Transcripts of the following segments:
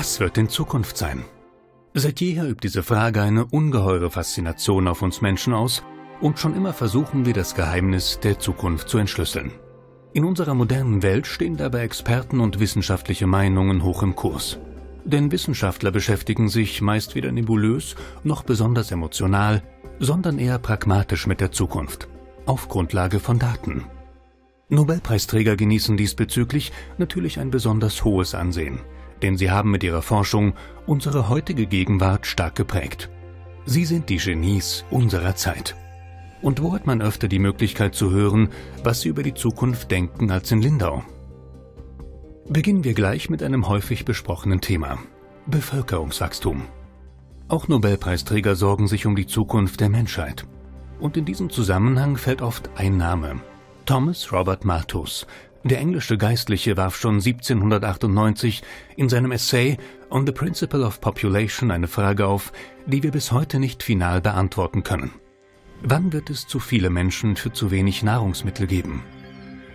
Was wird in Zukunft sein? Seit jeher übt diese Frage eine ungeheure Faszination auf uns Menschen aus und schon immer versuchen wir das Geheimnis der Zukunft zu entschlüsseln. In unserer modernen Welt stehen dabei Experten und wissenschaftliche Meinungen hoch im Kurs. Denn Wissenschaftler beschäftigen sich meist weder nebulös noch besonders emotional, sondern eher pragmatisch mit der Zukunft, auf Grundlage von Daten. Nobelpreisträger genießen diesbezüglich natürlich ein besonders hohes Ansehen, denn sie haben mit ihrer Forschung unsere heutige Gegenwart stark geprägt. Sie sind die Genies unserer Zeit. Und wo hat man öfter die Möglichkeit zu hören, was sie über die Zukunft denken als in Lindau? Beginnen wir gleich mit einem häufig besprochenen Thema. Bevölkerungswachstum. Auch Nobelpreisträger sorgen sich um die Zukunft der Menschheit. Und in diesem Zusammenhang fällt oft ein Name. Thomas Robert Malthus, der englische Geistliche, warf schon 1798 in seinem Essay On the Principle of Population eine Frage auf, die wir bis heute nicht final beantworten können. Wann wird es zu viele Menschen für zu wenig Nahrungsmittel geben?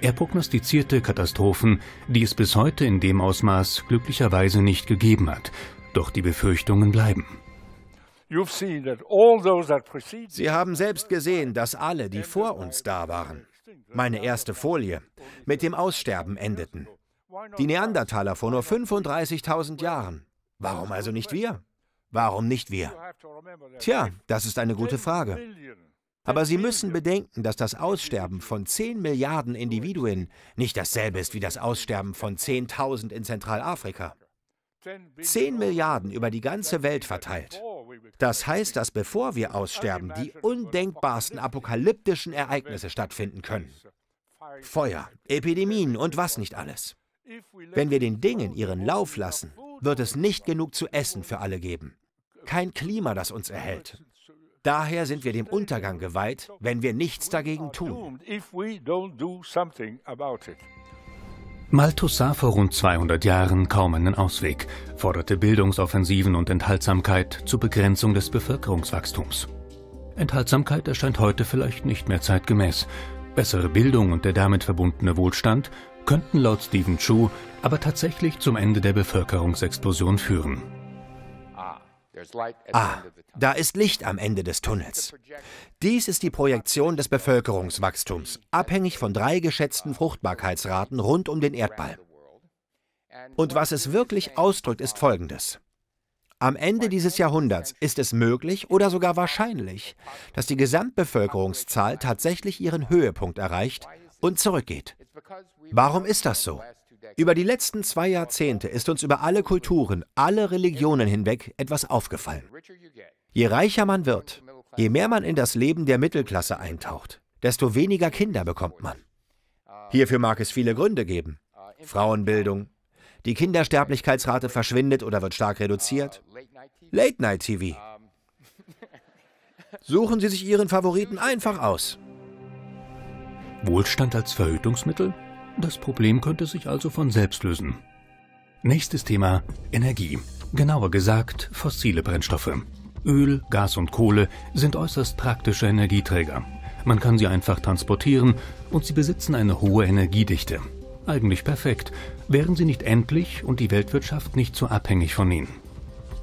Er prognostizierte Katastrophen, die es bis heute in dem Ausmaß glücklicherweise nicht gegeben hat, doch die Befürchtungen bleiben. Sie haben selbst gesehen, dass alle, die vor uns da waren, meine erste Folie, mit dem Aussterben endeten. Die Neandertaler vor nur 35.000 Jahren. Warum also nicht wir? Warum nicht wir? Tja, das ist eine gute Frage. Aber Sie müssen bedenken, dass das Aussterben von 10 Milliarden Individuen nicht dasselbe ist wie das Aussterben von 10.000 in Zentralafrika. 10 Milliarden über die ganze Welt verteilt. Das heißt, dass bevor wir aussterben, die undenkbarsten apokalyptischen Ereignisse stattfinden können. Feuer, Epidemien und was nicht alles. Wenn wir den Dingen ihren Lauf lassen, wird es nicht genug zu essen für alle geben. Kein Klima, das uns erhält. Daher sind wir dem Untergang geweiht, wenn wir nichts dagegen tun. Malthus sah vor rund 200 Jahren kaum einen Ausweg, forderte Bildungsoffensiven und Enthaltsamkeit zur Begrenzung des Bevölkerungswachstums. Enthaltsamkeit erscheint heute vielleicht nicht mehr zeitgemäß. Bessere Bildung und der damit verbundene Wohlstand könnten laut Stephen Chu aber tatsächlich zum Ende der Bevölkerungsexplosion führen. Ah, da ist Licht am Ende des Tunnels. Dies ist die Projektion des Bevölkerungswachstums, abhängig von drei geschätzten Fruchtbarkeitsraten rund um den Erdball. Und was es wirklich ausdrückt, ist Folgendes. Am Ende dieses Jahrhunderts ist es möglich oder sogar wahrscheinlich, dass die Gesamtbevölkerungszahl tatsächlich ihren Höhepunkt erreicht und zurückgeht. Warum ist das so? Über die letzten zwei Jahrzehnte ist uns über alle Kulturen, alle Religionen hinweg etwas aufgefallen. Je reicher man wird, je mehr man in das Leben der Mittelklasse eintaucht, desto weniger Kinder bekommt man. Hierfür mag es viele Gründe geben. Frauenbildung, die Kindersterblichkeitsrate verschwindet oder wird stark reduziert. Late-Night-TV. Suchen Sie sich Ihren Favoriten einfach aus. Wohlstand als Verhütungsmittel? Das Problem könnte sich also von selbst lösen. Nächstes Thema Energie. Genauer gesagt fossile Brennstoffe. Öl, Gas und Kohle sind äußerst praktische Energieträger. Man kann sie einfach transportieren und sie besitzen eine hohe Energiedichte. Eigentlich perfekt, wären sie nicht endlich und die Weltwirtschaft nicht so abhängig von ihnen.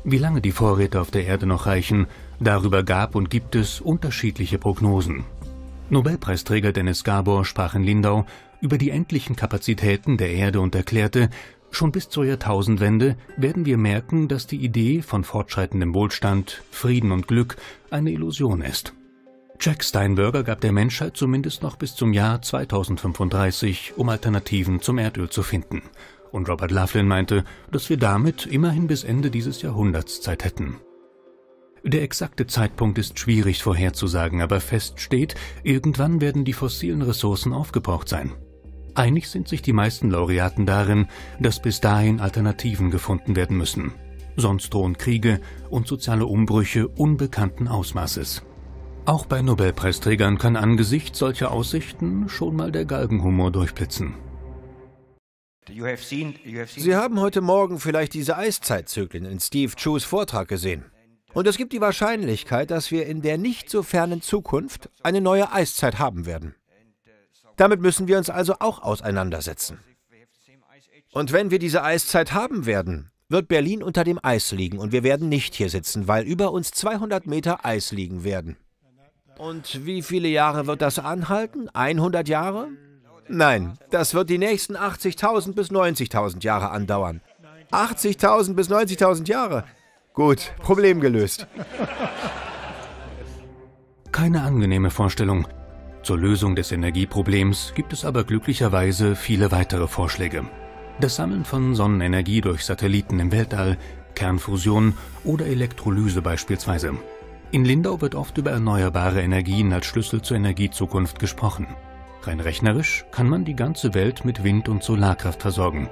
Wie lange die Vorräte auf der Erde noch reichen, darüber gab und gibt es unterschiedliche Prognosen. Nobelpreisträger Dennis Gabor sprach in Lindau über die endlichen Kapazitäten der Erde und erklärte, schon bis zur Jahrtausendwende werden wir merken, dass die Idee von fortschreitendem Wohlstand, Frieden und Glück eine Illusion ist. Jack Steinberger gab der Menschheit zumindest noch bis zum Jahr 2035, um Alternativen zum Erdöl zu finden. Und Robert Laughlin meinte, dass wir damit immerhin bis Ende dieses Jahrhunderts Zeit hätten. Der exakte Zeitpunkt ist schwierig vorherzusagen, aber fest steht, irgendwann werden die fossilen Ressourcen aufgebraucht sein. Einig sind sich die meisten Laureaten darin, dass bis dahin Alternativen gefunden werden müssen. Sonst drohen Kriege und soziale Umbrüche unbekannten Ausmaßes. Auch bei Nobelpreisträgern kann angesichts solcher Aussichten schon mal der Galgenhumor durchblitzen. Sie haben heute Morgen vielleicht diese Eiszeitzyklen in Steve Chus Vortrag gesehen. Und es gibt die Wahrscheinlichkeit, dass wir in der nicht so fernen Zukunft eine neue Eiszeit haben werden. Damit müssen wir uns also auch auseinandersetzen. Und wenn wir diese Eiszeit haben werden, wird Berlin unter dem Eis liegen und wir werden nicht hier sitzen, weil über uns 200 Meter Eis liegen werden. Und wie viele Jahre wird das anhalten? 100 Jahre? Nein, das wird die nächsten 80.000 bis 90.000 Jahre andauern. 80.000 bis 90.000 Jahre? Gut, Problem gelöst. Keine angenehme Vorstellung. Zur Lösung des Energieproblems gibt es aber glücklicherweise viele weitere Vorschläge. Das Sammeln von Sonnenenergie durch Satelliten im Weltall, Kernfusion oder Elektrolyse beispielsweise. In Lindau wird oft über erneuerbare Energien als Schlüssel zur Energiezukunft gesprochen. Rein rechnerisch kann man die ganze Welt mit Wind- und Solarkraft versorgen.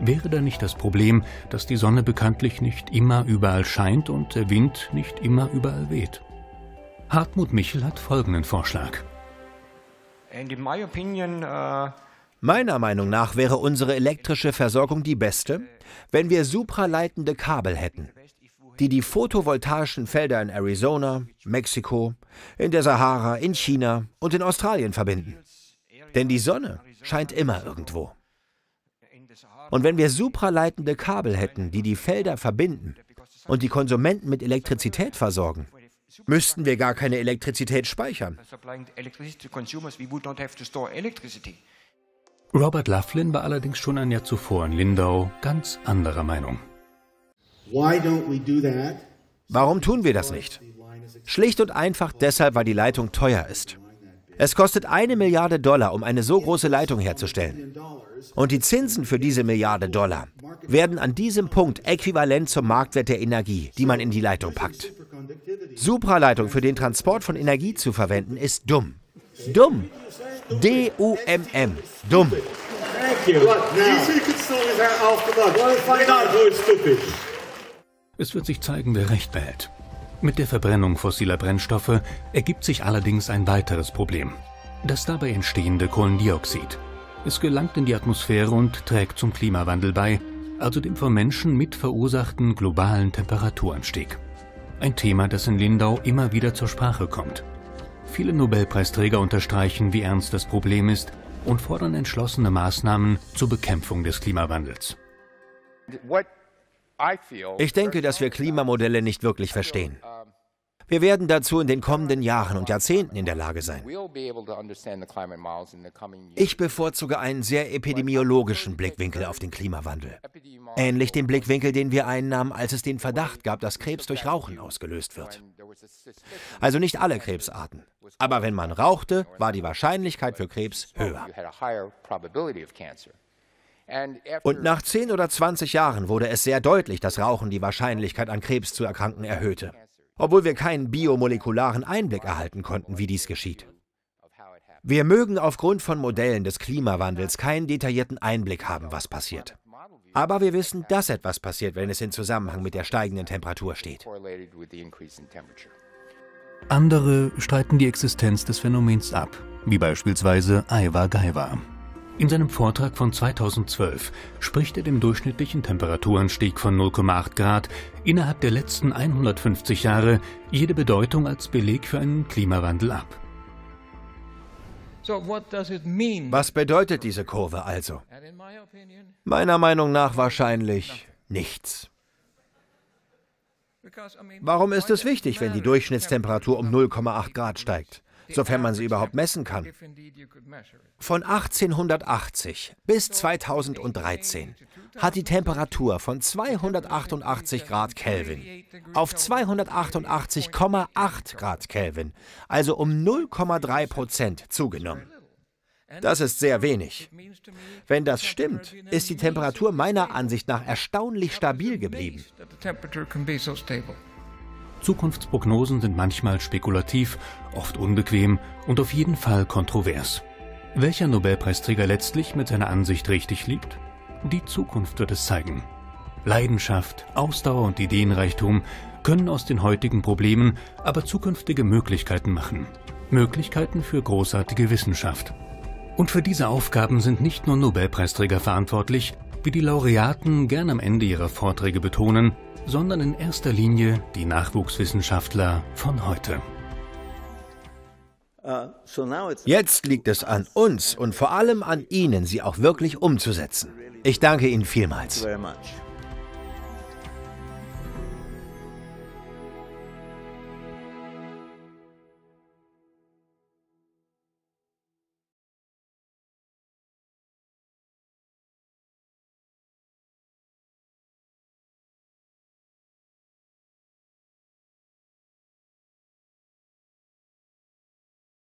Wäre da nicht das Problem, dass die Sonne bekanntlich nicht immer überall scheint und der Wind nicht immer überall weht? Hartmut Michel hat folgenden Vorschlag. Uh, Meiner Meinung nach wäre unsere elektrische Versorgung die beste, wenn wir supraleitende Kabel hätten, die die photovoltaischen Felder in Arizona, Mexiko, in der Sahara, in China und in Australien verbinden. Denn die Sonne scheint immer irgendwo. Und wenn wir supraleitende Kabel hätten, die die Felder verbinden und die Konsumenten mit Elektrizität versorgen, müssten wir gar keine Elektrizität speichern. Robert Laughlin war allerdings schon ein Jahr zuvor in Lindau ganz anderer Meinung. Warum tun wir das nicht? Schlicht und einfach deshalb, weil die Leitung teuer ist. Es kostet eine Milliarde Dollar, um eine so große Leitung herzustellen. Und die Zinsen für diese Milliarde Dollar werden an diesem Punkt äquivalent zum Marktwert der Energie, die man in die Leitung packt. Supraleitung für den Transport von Energie zu verwenden, ist dumm. Dumm. D-U-M-M. Dumm. Es wird sich zeigen, wer recht behält. Mit der Verbrennung fossiler Brennstoffe ergibt sich allerdings ein weiteres Problem. Das dabei entstehende Kohlendioxid. Es gelangt in die Atmosphäre und trägt zum Klimawandel bei, also dem von Menschen mit verursachten globalen Temperaturanstieg. Ein Thema, das in Lindau immer wieder zur Sprache kommt. Viele Nobelpreisträger unterstreichen, wie ernst das Problem ist und fordern entschlossene Maßnahmen zur Bekämpfung des Klimawandels. Ich denke, dass wir Klimamodelle nicht wirklich verstehen. Wir werden dazu in den kommenden Jahren und Jahrzehnten in der Lage sein. Ich bevorzuge einen sehr epidemiologischen Blickwinkel auf den Klimawandel. Ähnlich dem Blickwinkel, den wir einnahmen, als es den Verdacht gab, dass Krebs durch Rauchen ausgelöst wird. Also nicht alle Krebsarten. Aber wenn man rauchte, war die Wahrscheinlichkeit für Krebs höher. Und nach 10 oder 20 Jahren wurde es sehr deutlich, dass Rauchen die Wahrscheinlichkeit an Krebs zu erkranken erhöhte, obwohl wir keinen biomolekularen Einblick erhalten konnten, wie dies geschieht. Wir mögen aufgrund von Modellen des Klimawandels keinen detaillierten Einblick haben, was passiert. Aber wir wissen, dass etwas passiert, wenn es in Zusammenhang mit der steigenden Temperatur steht. Andere streiten die Existenz des Phänomens ab, wie beispielsweise Aiva Gaiva. In seinem Vortrag von 2012 spricht er dem durchschnittlichen Temperaturanstieg von 0,8 Grad innerhalb der letzten 150 Jahre jede Bedeutung als Beleg für einen Klimawandel ab. Was bedeutet diese Kurve also? Meiner Meinung nach wahrscheinlich nichts. Warum ist es wichtig, wenn die Durchschnittstemperatur um 0,8 Grad steigt? Sofern man sie überhaupt messen kann. Von 1880 bis 2013 hat die Temperatur von 288 Grad Kelvin auf 288,8 Grad Kelvin, also um 0,3 Prozent zugenommen. Das ist sehr wenig. Wenn das stimmt, ist die Temperatur meiner Ansicht nach erstaunlich stabil geblieben. Zukunftsprognosen sind manchmal spekulativ, oft unbequem und auf jeden Fall kontrovers. Welcher Nobelpreisträger letztlich mit seiner Ansicht richtig liegt? Die Zukunft wird es zeigen. Leidenschaft, Ausdauer und Ideenreichtum können aus den heutigen Problemen aber zukünftige Möglichkeiten machen. Möglichkeiten für großartige Wissenschaft. Und für diese Aufgaben sind nicht nur Nobelpreisträger verantwortlich, wie die Laureaten gern am Ende ihrer Vorträge betonen, sondern in erster Linie die Nachwuchswissenschaftler von heute. Uh, Jetzt liegt es an uns und vor allem an Ihnen, sie auch wirklich umzusetzen. Ich danke Ihnen vielmals.